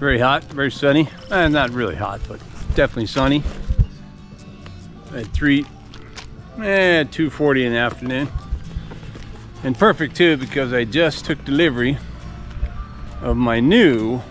Very hot, very sunny. Eh, not really hot, but definitely sunny. At three, eh, 2:40 in the afternoon, and perfect too because I just took delivery of my new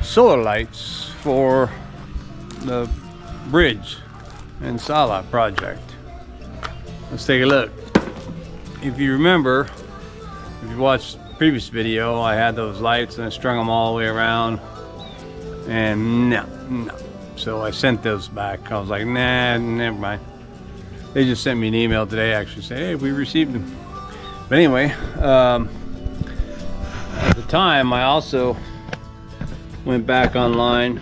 solar lights for the bridge and Sala project. Let's take a look. If you remember, if you watched previous video, I had those lights and I strung them all the way around. And no, no. So I sent those back. I was like, nah, never mind. They just sent me an email today actually saying, hey, we received them. But anyway, um, at the time, I also went back online.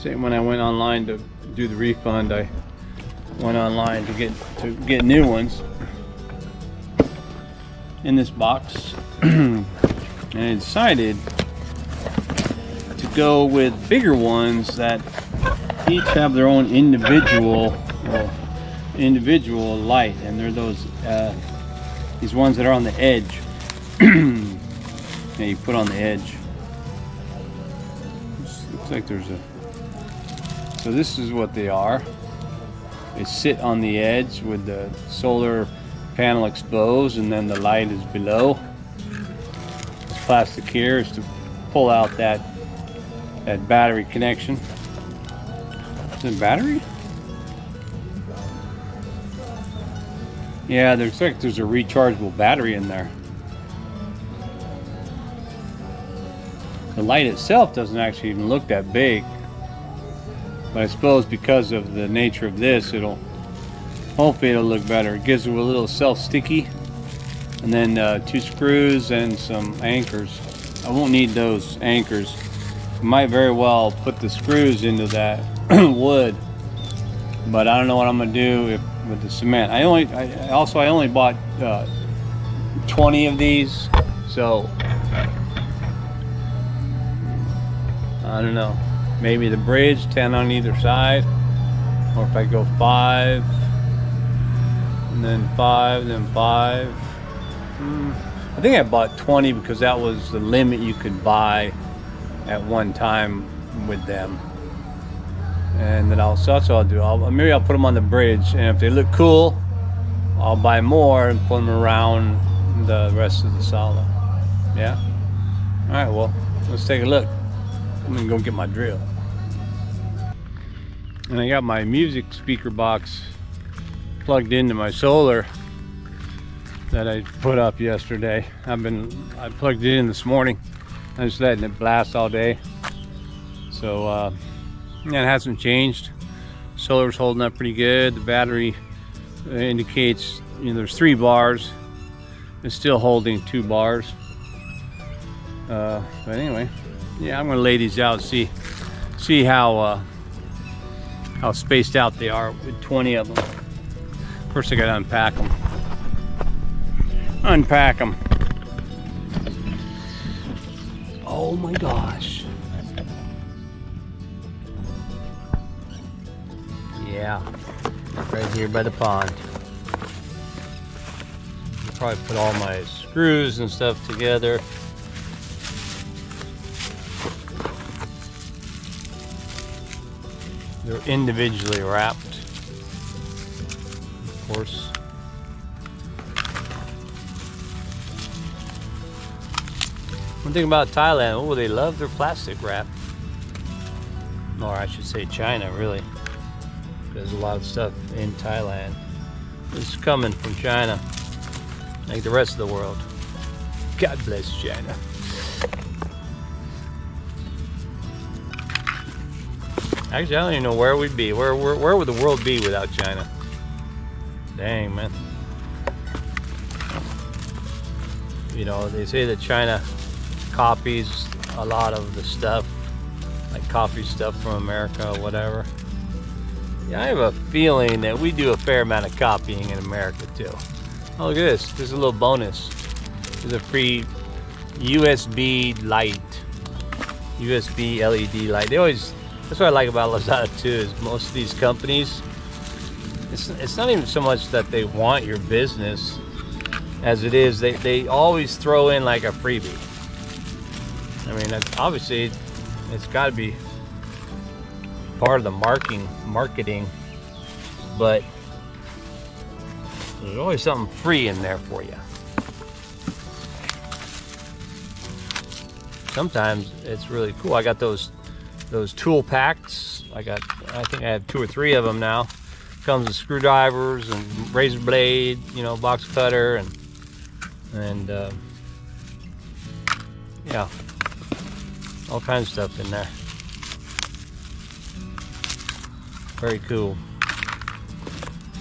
Same when I went online to do the refund, I went online to get to get new ones in this box and I decided to go with bigger ones that each have their own individual well, individual light and they're those uh, these ones that are on the edge. That you put on the edge. Looks like there's a so this is what they are. They sit on the edge with the solar panel exposed and then the light is below. This plastic here is to pull out that that battery connection. Is it battery? Yeah, there's like there's a rechargeable battery in there. The light itself doesn't actually even look that big. But I suppose because of the nature of this, it'll hopefully it'll look better. It gives it a little self-sticky, and then uh, two screws and some anchors. I won't need those anchors. Might very well put the screws into that wood, but I don't know what I'm gonna do if, with the cement. I only, I, also I only bought uh, 20 of these, so I don't know. Maybe the bridge, 10 on either side. Or if I go five, and then five, then five. Hmm. I think I bought 20 because that was the limit you could buy at one time with them. And then I'll, so that's what I'll do. I'll, maybe I'll put them on the bridge, and if they look cool, I'll buy more and put them around the rest of the sala. Yeah? All right, well, let's take a look. I'm gonna go get my drill. And I got my music speaker box plugged into my solar that I put up yesterday. I've been, I plugged it in this morning. I'm just letting it blast all day. So, uh, it hasn't changed. Solar's holding up pretty good. The battery indicates, you know, there's three bars. It's still holding two bars. Uh, but anyway, yeah, I'm gonna lay these out see see how uh, how spaced out they are with 20 of them. First I gotta unpack them. Unpack them. Oh my gosh. Yeah, right here by the pond. Probably put all my screws and stuff together. They're individually wrapped, course. One thing about Thailand, oh, they love their plastic wrap. Or I should say China, really. There's a lot of stuff in Thailand. It's coming from China, like the rest of the world. God bless China. Actually, I don't even know where we'd be. Where, where, where would the world be without China? Dang, man. You know, they say that China copies a lot of the stuff, like coffee stuff from America or whatever. Yeah, I have a feeling that we do a fair amount of copying in America too. Oh, look at this. There's a little bonus. There's a free USB light. USB LED light. They always, that's what I like about Lazada too, is most of these companies, it's, it's not even so much that they want your business as it is, they, they always throw in like a freebie. I mean, obviously, it's got to be part of the marketing, marketing, but there's always something free in there for you. Sometimes it's really cool. I got those those tool packs. I got I think I have two or three of them now. Comes with screwdrivers and razor blade, you know, box cutter and and uh, yeah, all kinds of stuff in there. Very cool.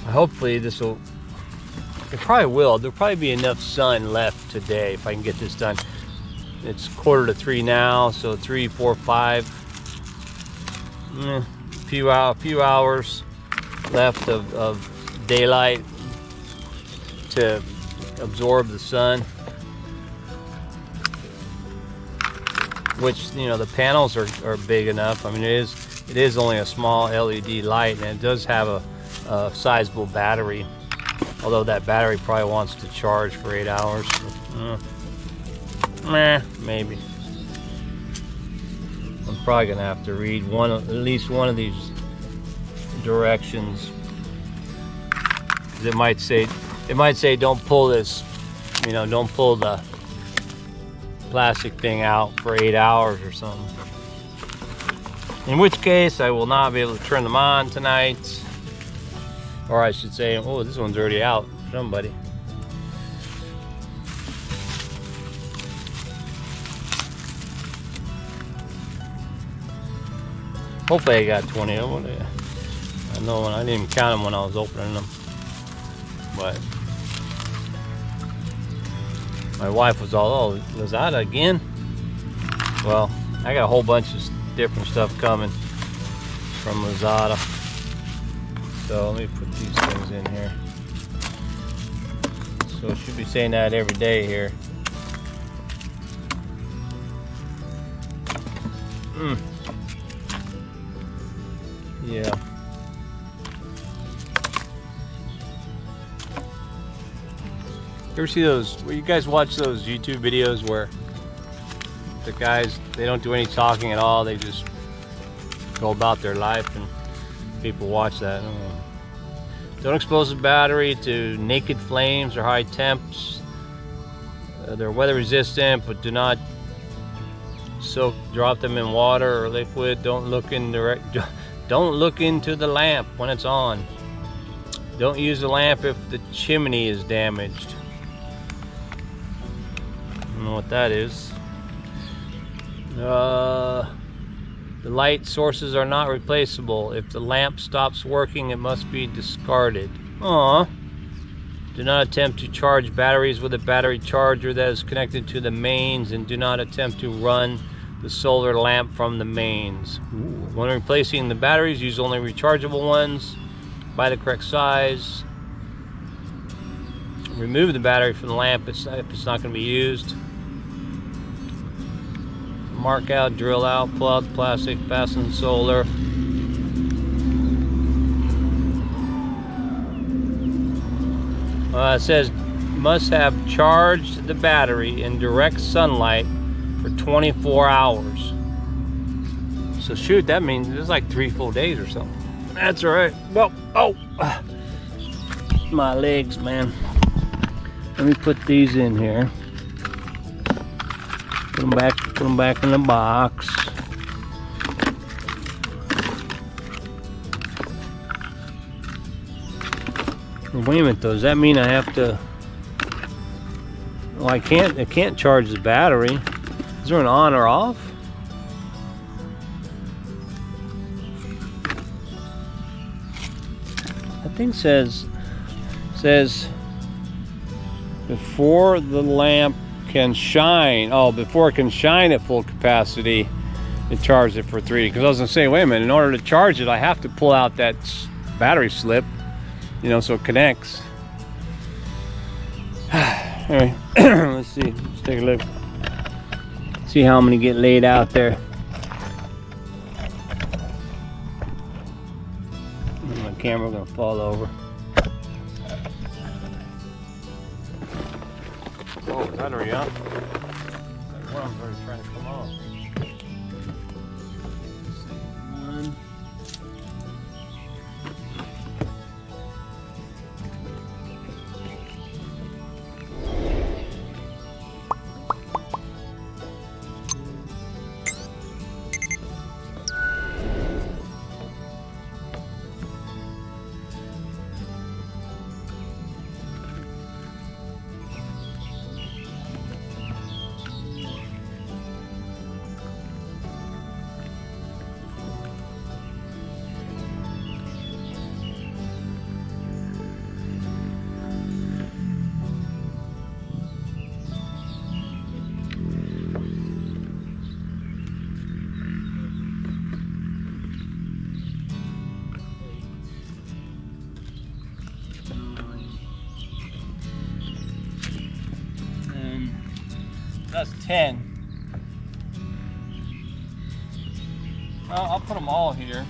I hopefully this will, it probably will. There'll probably be enough sun left today if I can get this done. It's quarter to three now, so three, four, five. Mm, a few, hour, few hours left of, of daylight to absorb the sun. Which, you know, the panels are, are big enough. I mean, it is, it is only a small LED light and it does have a, a sizable battery. Although that battery probably wants to charge for eight hours. Uh, meh, maybe. I'm probably gonna have to read one, at least one of these directions. It might say it might say don't pull this, you know, don't pull the plastic thing out for eight hours or something. In which case, I will not be able to turn them on tonight. Or I should say, oh, this one's already out. Somebody. Hopefully I got 20 of them. I know when I didn't even count them when I was opening them. But my wife was all, oh, Lazada again? Well, I got a whole bunch of different stuff coming from Lazada. So let me put these things in here. So it should be saying that every day here. Mm. Yeah. You ever see those? Where you guys watch those YouTube videos where the guys they don't do any talking at all? They just go about their life, and people watch that. Don't expose the battery to naked flames or high temps. Uh, they're weather resistant, but do not soak. Drop them in water or liquid. Don't look in direct. Don't look into the lamp when it's on. Don't use the lamp if the chimney is damaged know what that is. Uh, the light sources are not replaceable. If the lamp stops working, it must be discarded. Aww. Do not attempt to charge batteries with a battery charger that is connected to the mains and do not attempt to run the solar lamp from the mains. Ooh. When replacing the batteries, use only rechargeable ones. Buy the correct size. Remove the battery from the lamp if it's not going to be used mark out, drill out, plug, plastic, fasten solar. Uh, it says must have charged the battery in direct sunlight for 24 hours. So shoot, that means it's like three full days or something. That's all right. Well, oh, my legs, man. Let me put these in here. Put them back, put them back in the box. Wait a minute though, does that mean I have to, well I can't, I can't charge the battery. Is there an on or off? That thing says, says before the lamp can shine. Oh, before it can shine at full capacity, it charges it for three. Because I was gonna say, wait a minute, in order to charge it, I have to pull out that battery slip, you know, so it connects. anyway, let's see. Let's take a look. See how many get laid out there. My camera gonna fall over. Battery up. That worm's already trying to come off. 10. Well, I'll put them all here.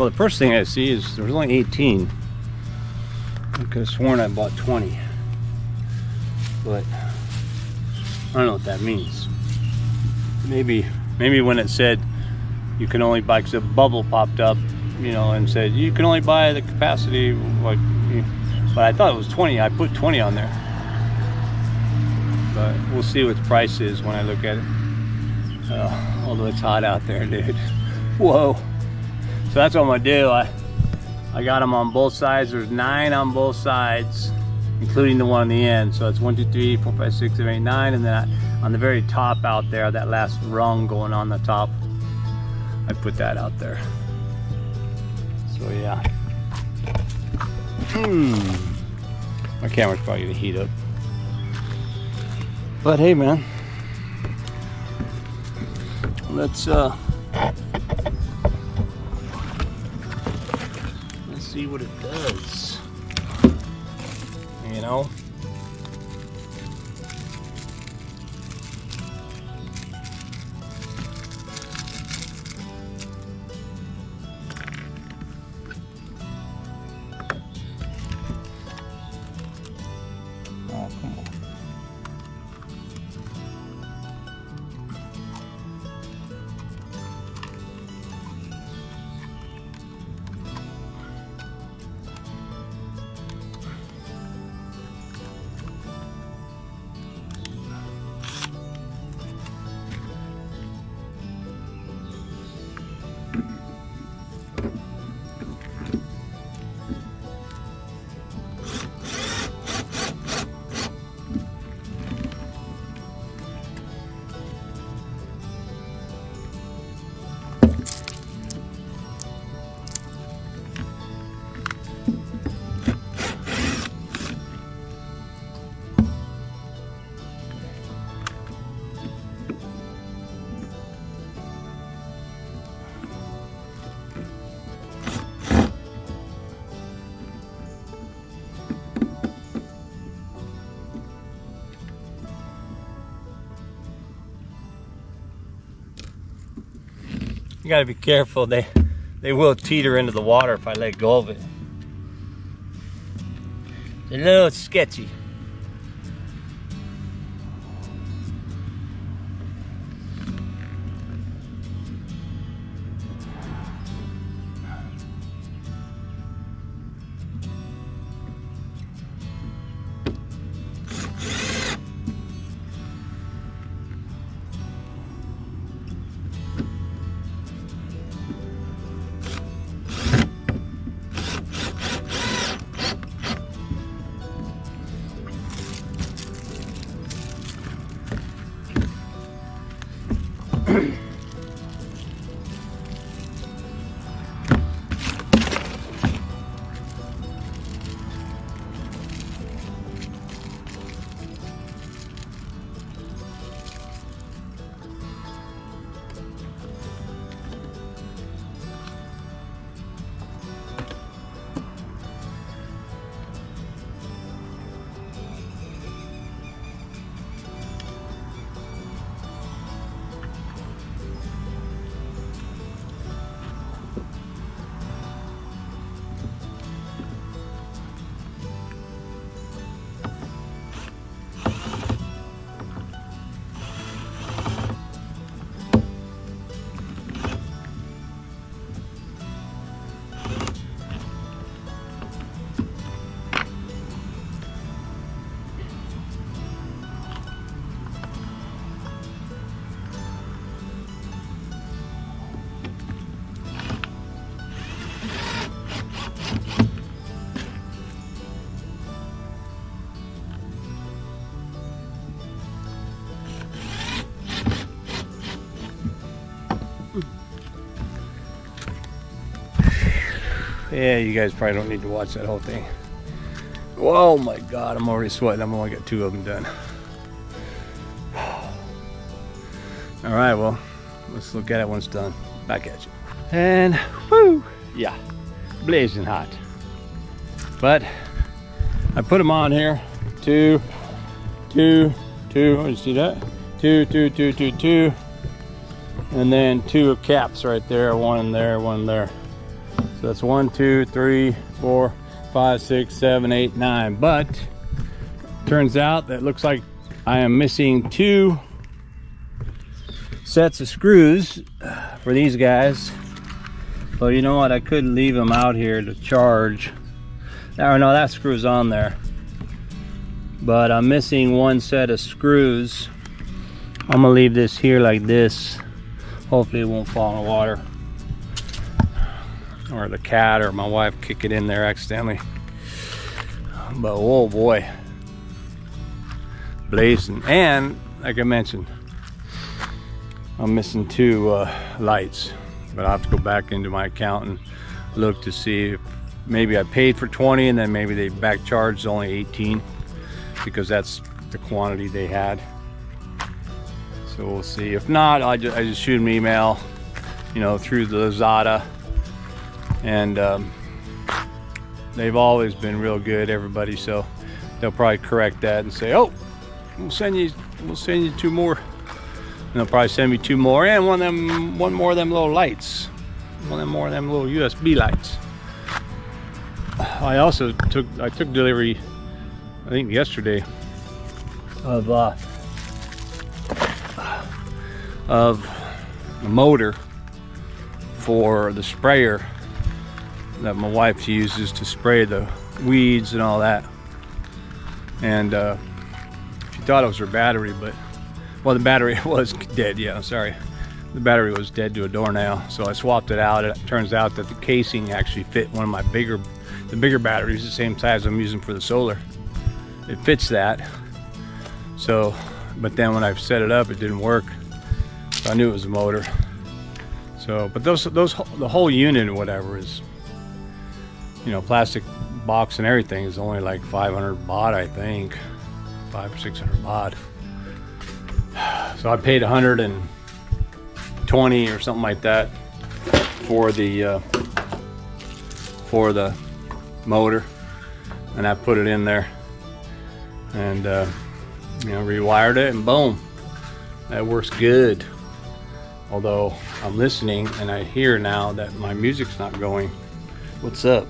Well, the first thing I see is there's only 18. I could have sworn I bought 20. But I don't know what that means. Maybe, maybe when it said you can only buy, because a bubble popped up, you know, and said you can only buy the capacity, but I thought it was 20. I put 20 on there. But we'll see what the price is when I look at it. Uh, although it's hot out there, dude. Whoa. So that's what I'm gonna do. I I got them on both sides. There's nine on both sides, including the one on the end. So it's one, two, three, four, five, six, seven, eight, nine, and then I, on the very top out there, that last rung going on the top, I put that out there. So yeah. Hmm. My camera's probably gonna heat up. But hey man. Let's uh see what it does. You know? Gotta be careful. They they will teeter into the water if I let go of it. It's a little sketchy. Yeah, you guys probably don't need to watch that whole thing. Oh my god, I'm already sweating. I've only got two of them done. All right, well, let's look at it it's done. Back at you. And whoo, yeah, blazing hot. But I put them on here. Two, two, two. Oh, you see that? Two, two, two, two, two. And then two caps right there. One there, one there. So that's one, two, three, four, five, six, seven, eight, nine. But turns out that looks like I am missing two sets of screws for these guys. But you know what? I could leave them out here to charge. Oh no, that screw's on there. But I'm missing one set of screws. I'm gonna leave this here like this. Hopefully it won't fall in the water or the cat or my wife kick it in there accidentally. But oh boy, blazing. And like I mentioned, I'm missing two uh, lights. but I'll have to go back into my account and look to see if maybe I paid for 20 and then maybe they back charged only 18 because that's the quantity they had. So we'll see. If not, I just, I just shoot an email, you know, through the Lazada. And um, they've always been real good, everybody. So they'll probably correct that and say, "Oh, we'll send you, we'll send you two more." And they'll probably send me two more and one of them, one more of them little lights, one of them more of them little USB lights. I also took, I took delivery, I think yesterday, of uh, of a motor for the sprayer that my wife uses to spray the weeds and all that. And uh, she thought it was her battery, but well, the battery was dead. Yeah, sorry. The battery was dead to a doornail, so I swapped it out. It turns out that the casing actually fit one of my bigger, the bigger batteries, the same size I'm using for the solar. It fits that. So, but then when I set it up, it didn't work. So I knew it was a motor. So, but those, those, the whole unit or whatever is, you know, plastic box and everything is only like 500 baht, I think, five or 600 baht. So I paid 120 or something like that for the uh, for the motor, and I put it in there, and uh, you know, rewired it, and boom, that works good. Although I'm listening and I hear now that my music's not going. What's up?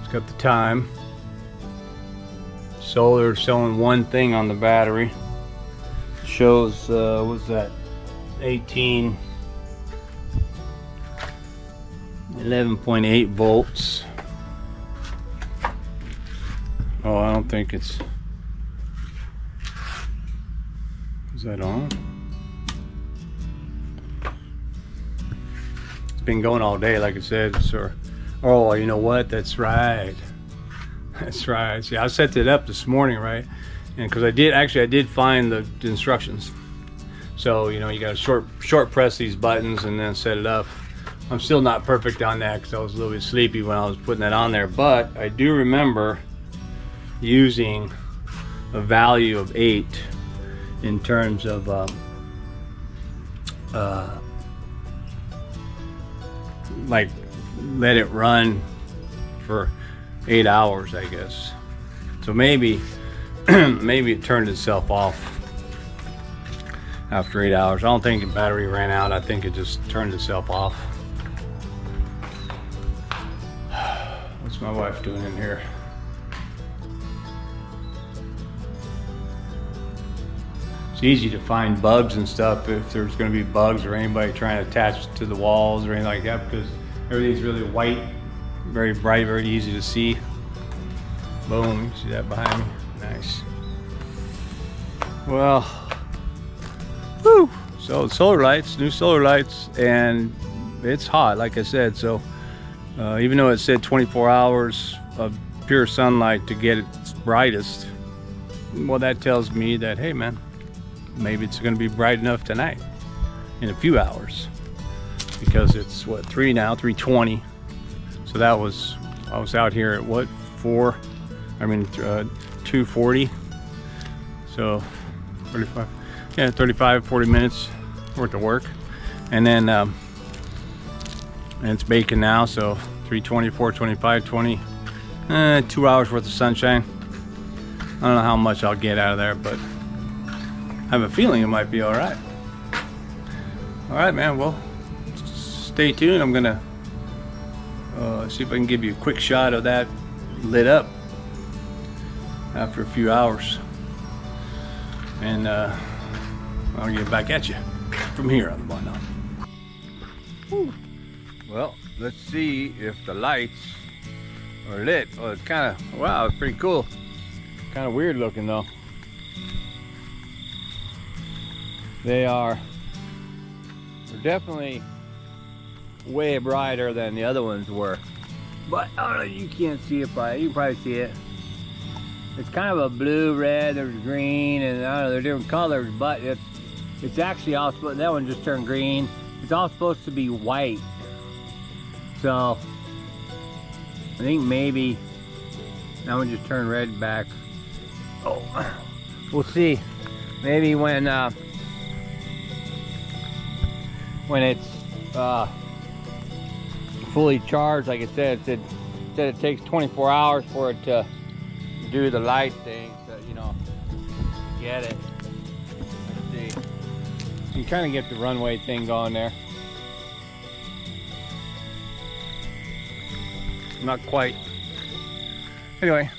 It's got the time. Solar showing one thing on the battery. Shows, uh, what's that? 18, 11.8 volts. Oh, I don't think it's. Is that on? Been going all day, like I said, sir. Oh, you know what? That's right. That's right. See, I set it up this morning, right? And because I did actually, I did find the, the instructions. So you know, you got to short short press these buttons and then set it up. I'm still not perfect on that because I was a little bit sleepy when I was putting that on there, but I do remember using a value of eight in terms of um, uh, like let it run for eight hours, I guess. So maybe maybe it turned itself off after eight hours. I don't think the battery ran out. I think it just turned itself off. What's my wife doing in here? It's easy to find bugs and stuff if there's going to be bugs or anybody trying to attach to the walls or anything like that because everything's really white, very bright, very easy to see. Boom, see that behind me? Nice. Well, whew. So solar lights, new solar lights, and it's hot, like I said. So uh, even though it said 24 hours of pure sunlight to get its brightest, well, that tells me that, hey man, maybe it's going to be bright enough tonight in a few hours because it's what three now 320 so that was I was out here at what four I mean uh, 240 so 35 yeah 35 40 minutes worth of work and then um, and it's baking now so 320 425 20 eh, two hours worth of sunshine I don't know how much I'll get out of there but I have a feeling it might be all right. All right, man. Well, stay tuned. I'm gonna uh, see if I can give you a quick shot of that lit up after a few hours, and uh, I'll get back at you from here on the Whatnot. Well, let's see if the lights are lit. Well, it's kind of wow, it's pretty cool. Kind of weird looking though. They are they're definitely way brighter than the other ones were. But I you can't see it probably. You can probably see it. It's kind of a blue, red, there's green, and I don't know, they're different colors, but it's It's actually all that one just turned green. It's all supposed to be white. So, I think maybe that one just turned red back. Oh, we'll see. Maybe when, uh, when it's, uh, fully charged, like I said, it said, it said it takes 24 hours for it to do the light thing, so, you know, get it. Let's see. You kind of get the runway thing going there. Not quite. Anyway,